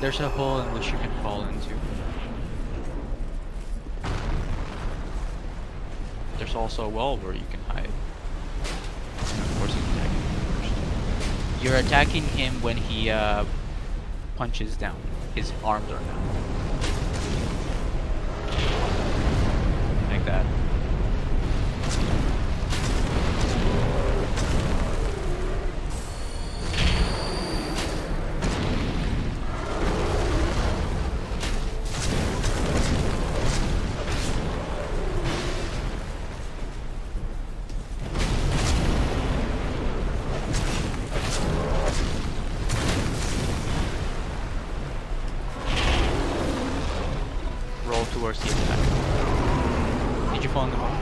There's a hole in which you can fall into. There's also a wall where you can hide. Of course, he's attacking you first. You're attacking him when he uh, punches down. His arms are down. Towards the attack. Did you fall in the hole?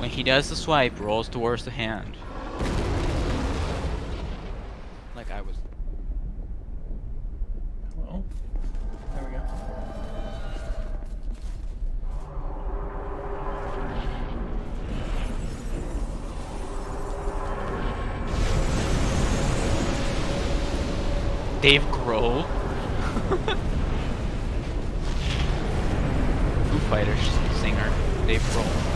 When he does the swipe, rolls towards the hand. Like I was. Well, there we go. Dave Grohl. Foo Fighters singer, Dave Grohl.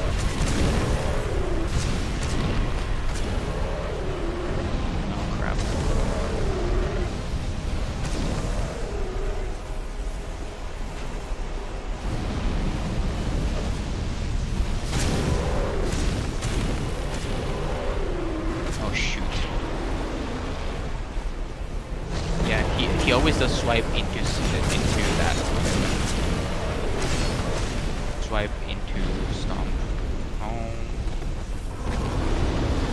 He, always does swipe into into that. Swipe into stomp. Oh.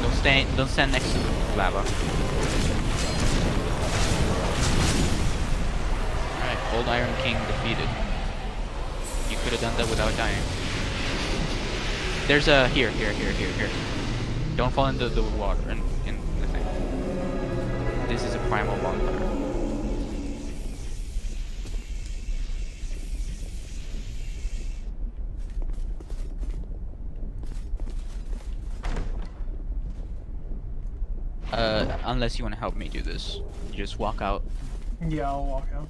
Don't stand don't stand next to the lava. Alright, Old Iron King defeated. You could have done that without dying. There's a here, here, here, here, here. Don't fall into the water in, in the thing. This is a primal bonfire. Uh, unless you want to help me do this. You just walk out. Yeah, I'll walk out.